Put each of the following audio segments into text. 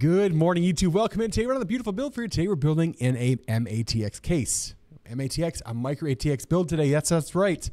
Good morning, YouTube. Welcome in. Today we're on the beautiful build for you. Today we're building in a MATX case. MATX, a micro ATX build today. Yes, that's right.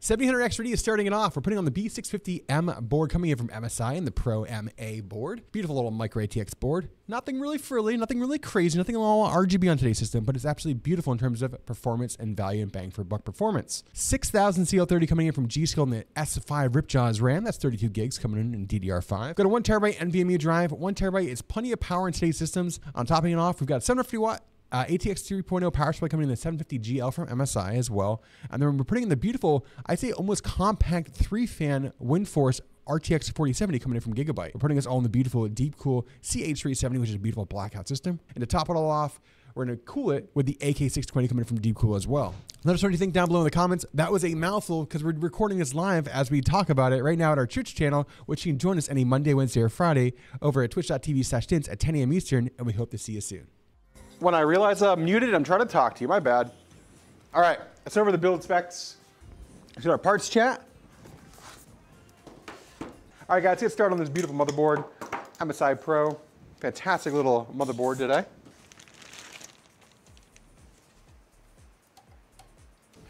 7800 X3D is starting it off. We're putting on the B650M board coming in from MSI and the Pro MA board. Beautiful little micro ATX board. Nothing really frilly, nothing really crazy, nothing all RGB on today's system, but it's absolutely beautiful in terms of performance and value and bang for buck performance. 6000 CL30 coming in from G.Skill and the S5 Ripjaws RAM. That's 32 gigs coming in in DDR5. Got a one terabyte NVMe drive. One terabyte is plenty of power in today's systems. On topping it off, we've got 750 watt uh, ATX 3.0 power supply coming in the 750 GL from MSI as well. And then we're putting in the beautiful, I'd say almost compact three fan WindForce RTX 4070 coming in from Gigabyte. We're putting this all in the beautiful Deepcool CH370, which is a beautiful blackout system. And to top it all off, we're going to cool it with the AK620 coming from Deepcool as well. Let us know what you think down below in the comments. That was a mouthful because we're recording this live as we talk about it right now at our Twitch channel, which you can join us any Monday, Wednesday, or Friday over at twitch.tv slash at 10 a.m. Eastern, and we hope to see you soon when I realize I'm muted, I'm trying to talk to you. My bad. All right, let's over the build specs. Let's our parts chat. All right, guys, let's get started on this beautiful motherboard. MSI Pro. Fantastic little motherboard today.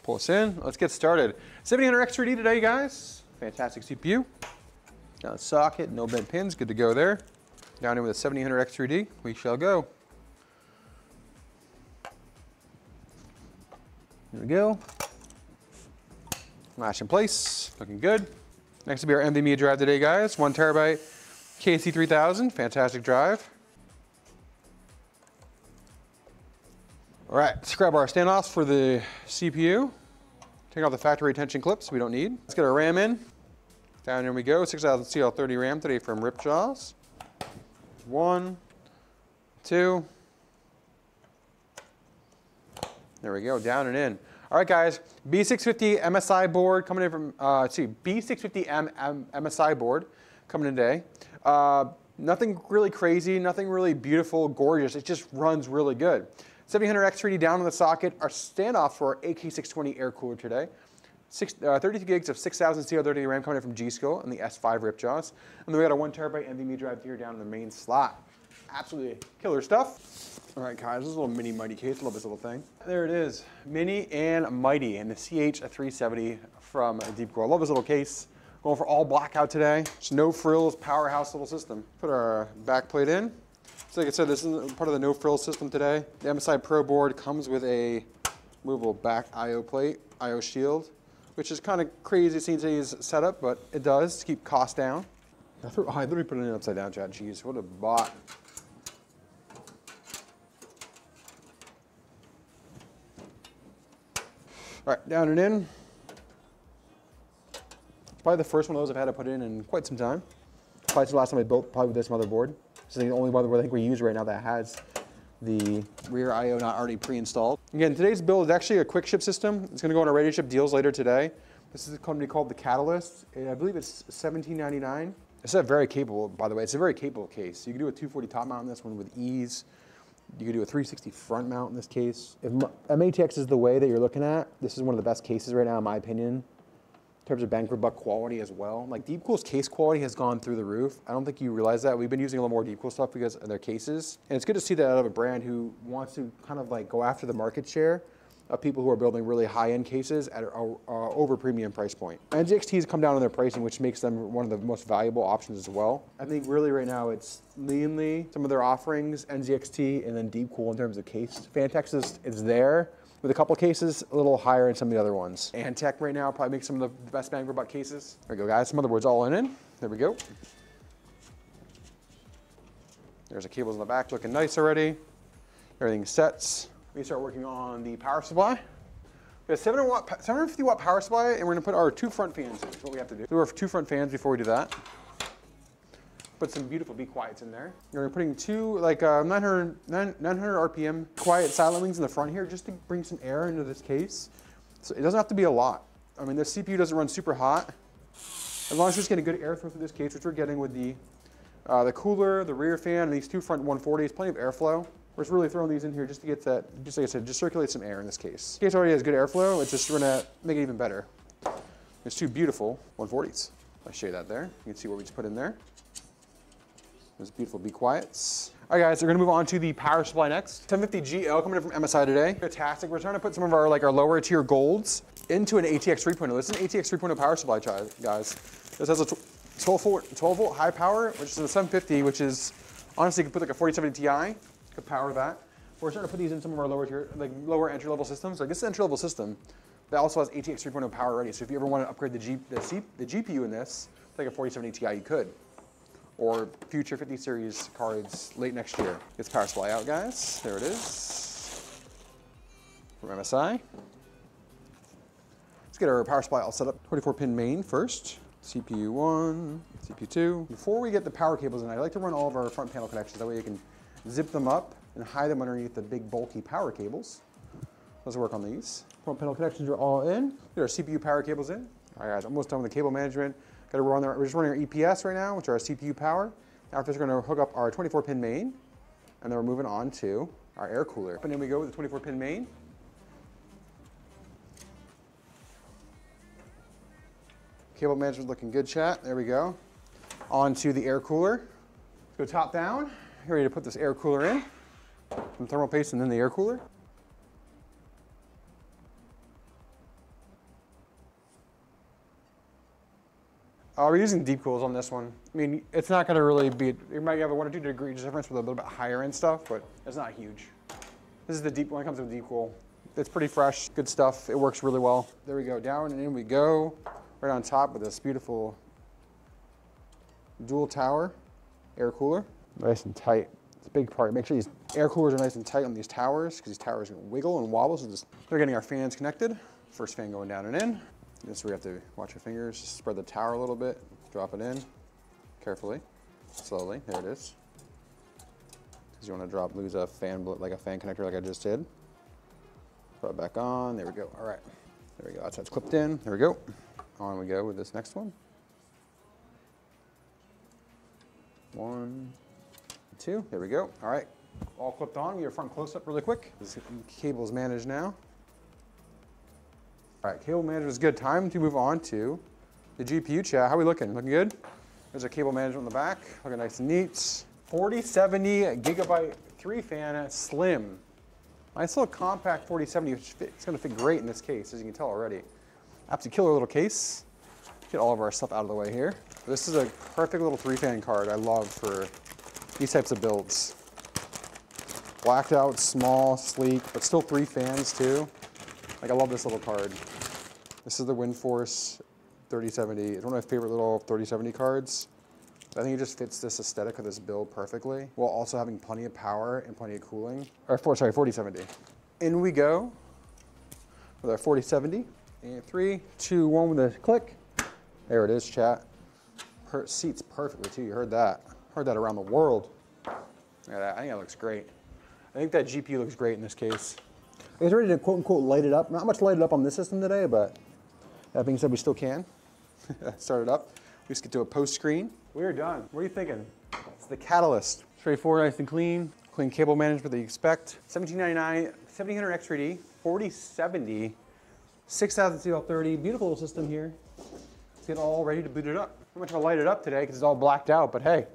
Pull this in. Let's get started. 7800 X3D today, guys. Fantastic CPU. Got a socket, no bent pins, good to go there. Down in with a 7800 X3D, we shall go. There we go. Lash in place, looking good. Next will be our NVMe drive today, guys. One terabyte KC3000, fantastic drive. All right, let's grab our standoffs for the CPU. Take off the factory retention clips we don't need. Let's get our RAM in. Down here we go, 6000 CL30 RAM today from Ripjaws. One, two, there we go, down and in. All right, guys, B650 MSI board coming in from, uh, let's see, B650M MSI board coming in today. Uh, nothing really crazy, nothing really beautiful, gorgeous. It just runs really good. 700X3D down in the socket. Our standoff for our AK620 air cooler today. Six, uh, 32 gigs of 6000 CL30 RAM coming in from G.Skill and the S5 Ripjaws. And then we got a one terabyte NVMe drive here down in the main slot. Absolutely killer stuff. All right, guys, this is a little mini mighty case. Love this little thing. There it is, mini and mighty, and the CH370 from Deepcool. I love this little case. Going for all blackout today. It's no frills, powerhouse little system. Put our back plate in. So like I said, this is part of the no frills system today. The MSI Pro board comes with a movable back I.O. plate, I.O. shield, which is kind of crazy seeing today's setup, but it does to keep costs down. I, threw, I literally put it in upside down, Chad. Jeez, what a bot. All right, down and in. Probably the first one of those I've had to put in in quite some time. Probably the last time I built, probably with this motherboard. This is the only motherboard I think we use right now that has the rear I.O. not already pre-installed. Again, today's build is actually a quick ship system. It's gonna go on our ready ship deals later today. This is a company called The Catalyst. And I believe it's $17.99. It's a very capable, by the way, it's a very capable case. You can do a 240 top mount on this one with ease. You could do a 360 front mount in this case. If MATX is the way that you're looking at, this is one of the best cases right now, in my opinion, in terms of bang for buck quality as well. Like Deepcool's case quality has gone through the roof. I don't think you realize that. We've been using a little more Deepcool stuff because of their cases. And it's good to see that out of a brand who wants to kind of like go after the market share of people who are building really high-end cases at a, over premium price point. NZXT has come down on their pricing, which makes them one of the most valuable options as well. I think really right now it's mainly some of their offerings, NZXT and then Deepcool in terms of case. Phanteks is, is there with a couple cases, a little higher than some of the other ones. Antec right now probably makes some of the best bang for buck cases. There we go guys, some other words all in in. There we go. There's the cables in the back looking nice already. Everything sets we start working on the power supply. We have 700 watt, 750 watt power supply, and we're gonna put our two front fans in. That's what we have to do. Do our two front fans before we do that. Put some beautiful Be Quiets in there. We're putting two, like uh, 900, 900 RPM quiet silent wings in the front here, just to bring some air into this case. So it doesn't have to be a lot. I mean, the CPU doesn't run super hot. As long as we're just getting good airflow through this case, which we're getting with the, uh, the cooler, the rear fan, and these two front 140s, plenty of airflow. We're just really throwing these in here just to get that, just like I said, just circulate some air in this case. The case already has good airflow, it's just gonna make it even better. It's two beautiful 140s. I'll show you that there. You can see what we just put in there. Those beautiful Be Quiets. All right, guys, we're gonna move on to the power supply next. 1050 GL coming in from MSI today. Fantastic. We're trying to put some of our like our lower tier golds into an ATX 3.0. This is an ATX 3.0 power supply, guys. This has a 12 volt, 12 volt high power, which is a 750, which is honestly you could put like a 4070 Ti, could power that. We're starting to put these in some of our lower tier, like lower entry level systems. Like this is an entry level system that also has ATX 3.0 power already. So if you ever want to upgrade the, G, the, C, the GPU in this, like a 4070 Ti, you could. Or future 50 series cards late next year. It's power supply out, guys. There it is. From MSI. Let's get our power supply all set up. 24 pin main first. CPU one, CPU two. Before we get the power cables in, I like to run all of our front panel connections. That way you can zip them up and hide them underneath the big bulky power cables. Let's work on these. Front panel connections are all in. Get our CPU power cables in. All right, guys, almost done with the cable management. Got to run our, we're just running our EPS right now, which are our CPU power. After this, we're going to hook up our 24 pin main, and then we're moving on to our air cooler. And then we go with the 24 pin main. Cable management looking good, chat. There we go. On to the air cooler. Let's go top down. Ready to put this air cooler in. Some thermal paste and then the air cooler. Uh, we're using Deepcools on this one. I mean, it's not to really be, you might have a one or two degree difference with a little bit higher end stuff, but it's not huge. This is the deep, when it comes with Deepcool. It's pretty fresh, good stuff. It works really well. There we go, down and in we go. Right on top with this beautiful dual tower air cooler. Nice and tight. It's a big part. Make sure these air coolers are nice and tight on these towers because these towers can wiggle and wobble. So just, they're getting our fans connected. First fan going down and in. This we have to watch your fingers, spread the tower a little bit, drop it in carefully, slowly. There it is. Because you want to drop, lose a fan, like a fan connector like I just did. Put it back on. There we go. All right. There we go. That's how it's clipped in. There we go. On we go with this next one. One, two. There we go. All right. All clipped on. Your front close up really quick. This cable's managed now. All right, cable management is good. Time to move on to the GPU chat. How are we looking? Looking good? There's our cable management in the back. Looking nice and neat. 4070 gigabyte three fan slim. Nice little compact 4070, which fit, it's gonna fit great in this case, as you can tell already. Absolutely killer little case. Get all of our stuff out of the way here. This is a perfect little three fan card I love for these types of builds. Blacked out, small, sleek, but still three fans too. Like I love this little card. This is the WindForce 3070. It's one of my favorite little 3070 cards. I think it just fits this aesthetic of this build perfectly, while also having plenty of power and plenty of cooling. Or four, sorry, 4070. In we go with our 4070. And three, two, one with a click. There it is, chat. Per seats perfectly too. You heard that. Heard that around the world. Yeah, I think that looks great. I think that GPU looks great in this case. It's ready to quote unquote light it up. Not much lighted up on this system today, but that being said, we still can. Start it up. We just get to a post screen. We are done. What are you thinking? It's the Catalyst. Straightforward, nice and clean. Clean cable management that you expect. 1799, 7800 X3D, 4070, 6000 CL30. Beautiful little system here. Let's get all ready to boot it up. I'm not gonna light it up today because it's all blacked out, but hey,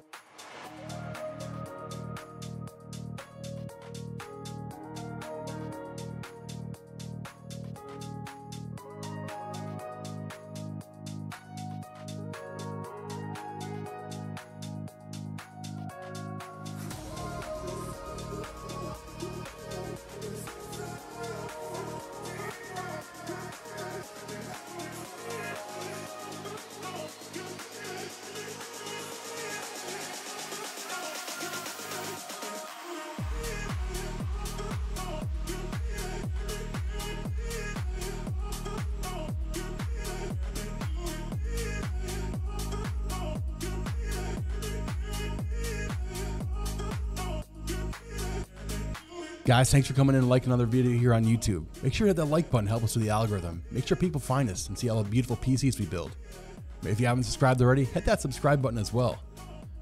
Guys, thanks for coming in and liking another video here on YouTube. Make sure to hit that like button, help us with the algorithm. Make sure people find us and see all the beautiful PCs we build. If you haven't subscribed already, hit that subscribe button as well.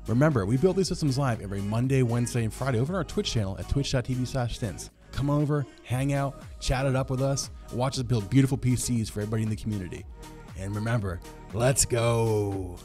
Remember, we build these systems live every Monday, Wednesday, and Friday over on our Twitch channel at twitch.tv slash stince. Come over, hang out, chat it up with us, watch us build beautiful PCs for everybody in the community. And remember, let's go.